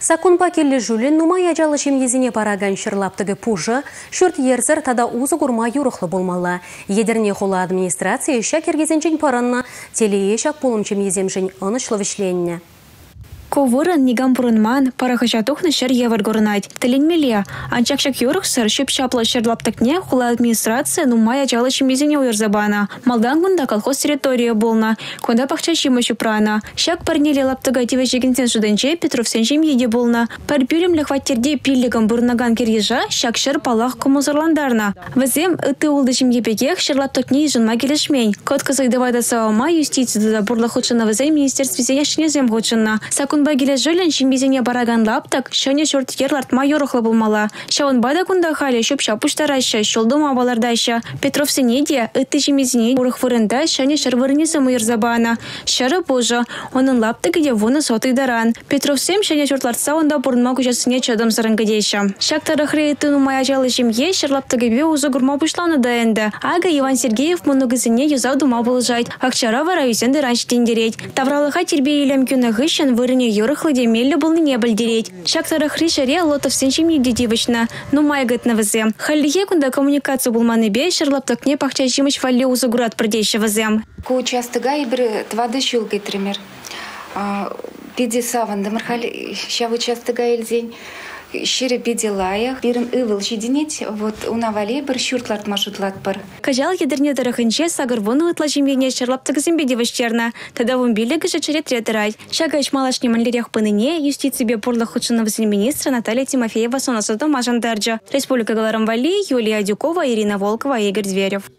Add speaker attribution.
Speaker 1: Сакунпа келі жүлін нумай ажалы езіне параган шырлаптығы пужы, шүрт ерзір тада узы күрма юрықлы болмалы. Едерне хула администрация шакергезенчен паранна телее шак болым еземжін ұнышлы.
Speaker 2: Ковырын нигам пурынман парахача тухны шер евар горынать. Теленмеле, анчакшак юрықсыр шүп шаплы шерлаптыкне хула администрация нумай ачалы чимезене уйырзабана. Малдан гунда колхоз территория болна, кунда пахча чимы чупрана. Шак парнеле лаптыга тиве жегінсен суденче Петров сен еде болна. Пар пюлем лехваттерде пиллигам бурнаган киргижа шак шер палах комузырландарна. Візем ыты улды чимгепекех шерлаптыкне жынма келешмень. Кот кызыгдывайда савама юстицияда бурлы худшына візем министерстве зем худшына. Сакун Унба келе жөлін шимбезене бараган лаптак, шане шорттер лартма yorухлы болмала. Шауын бада кунда халі шөп шапуштарайша, шолдым абалардайша. Петров сенеде, үтті жемезіне урых вырында шане шырвырнесі мұйырзабана. Шары божа, оның лаптыгы де вуны сотыйдаран. Петров сем шане шортларса онда бұрынма күшесіне чадым сырынгадейша. Шактары хрейтыну мая жалы жемге шырлаптыгы бе uzы гурма пушланы да енді. Ага Иван Сергеев мұнығызіне юзау дума болжайд. Акчара вара юзенді ранш тендерет. Тавралыға тербе елем күні ғышын юрыхлы демелле был не бальдереть. Шактара хришаре лотов сенчим едидивочна, ну май гет на вазе. Халлиге кунда коммуникация был маны бе, шерлаптак не пахча жимыч валли узагурат продейша вазе.
Speaker 3: Ку участыга и бір твады шул гетример. Пиди саван, дамархал ща участыга эльзень шире беделаях, бирім ывыл жиденет, вот унавале бір шүртлат маршрутлат бар.
Speaker 2: Кажал едерне тарахынче сагыр вон ытла жембене шарлап тыгызымбе девашчерна. Тада вон билеги же черет ретырай. Шагач малашне манлерях пыныне юстиции бе порлы худшына министра Наталья Тимофеева сонасыды мажандарджа. Республика Галарам Вали, Юлия Дюкова, Ирина Волкова, Игорь Зверев.